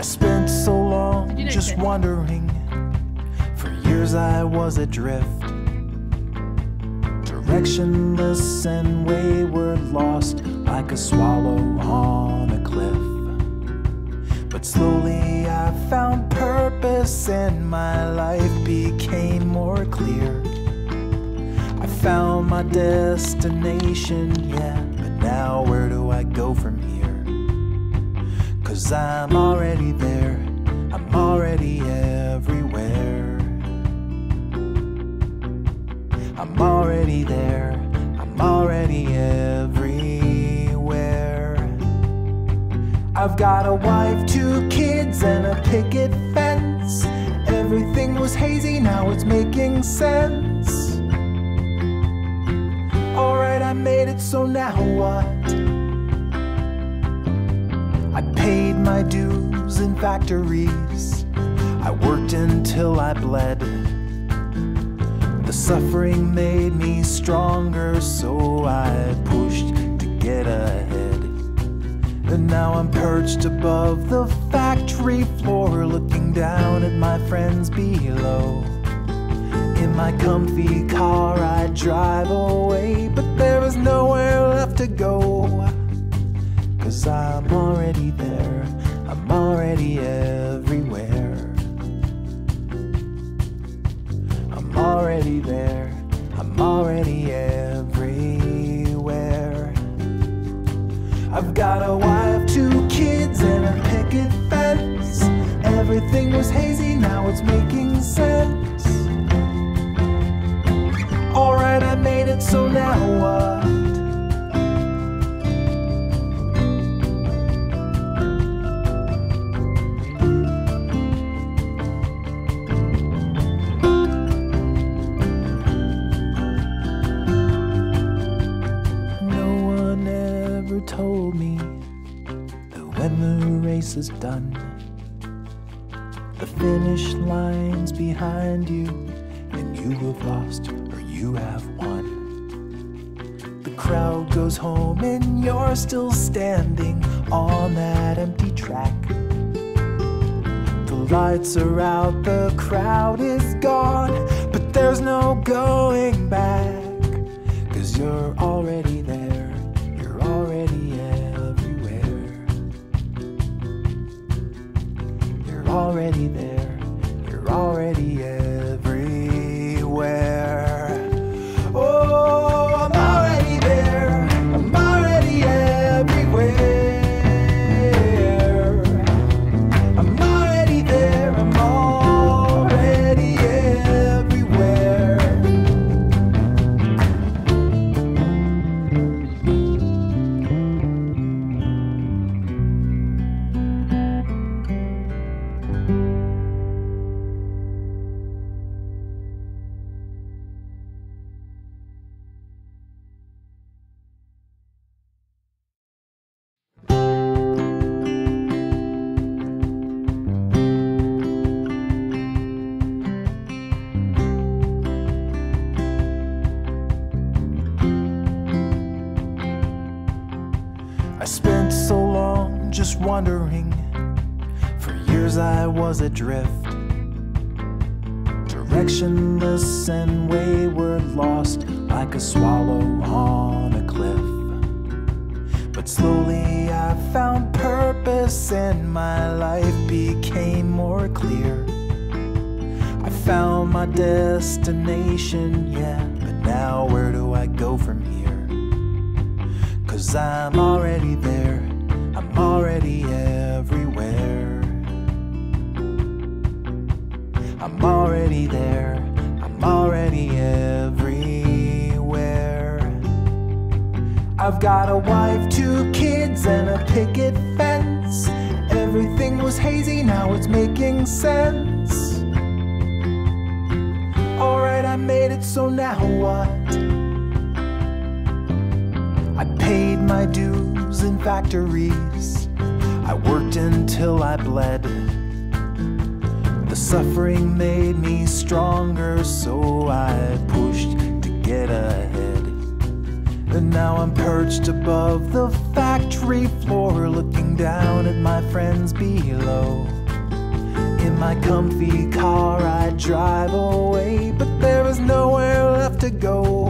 spent so long just wondering. For years I was adrift, directionless and wayward, lost like a swallow on a cliff. But slowly I found purpose and my life became more clear. I found my destination, yeah, but now where do I go from here? Cause I'm already there, I'm already everywhere. I'm already there, I'm already everywhere. I've got a wife, two kids, and a picket fence. Everything was hazy, now it's making sense. Alright, I made it, so now what? I paid my dues in factories. I worked until I bled. The suffering made me stronger, so I pushed to get ahead. And now I'm perched above the factory floor, looking down at my friends below. In my comfy car, I drive away, but there is nowhere left to go. Cause I'm already there, I'm already everywhere. I'm already there, I'm already everywhere. I've got a wife, two kids, and a picket fence. Everything was hazy, now it's making sense. When the race is done, the finish line's behind you, and you have lost or you have won. The crowd goes home, and you're still standing on that empty track. The lights are out, the crowd is gone, but there's no going back. Cause you're already already everywhere. Spent so long just wondering. For years I was adrift, directionless and wayward, lost like a swallow on a cliff. But slowly I found purpose and my life became more clear. I found my destination, yeah, but now where do I go from here? Cause I'm already there, I'm already everywhere. I'm already there, I'm already everywhere. I've got a wife, two kids, and a picket fence. Everything was hazy, now it's making sense. Alright, I made it, so now what? Paid my dues in factories. I worked until I bled. The suffering made me stronger, so I pushed to get ahead. And now I'm perched above the factory floor, looking down at my friends below. In my comfy car, I drive away, but there is nowhere left to go.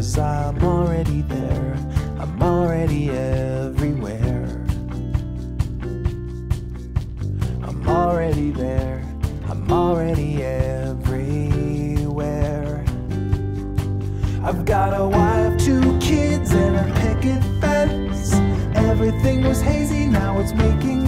Cause I'm already there, I'm already everywhere. I'm already there, I'm already everywhere. I've got a wife, two kids, and a picket fence. Everything was hazy, now it's making.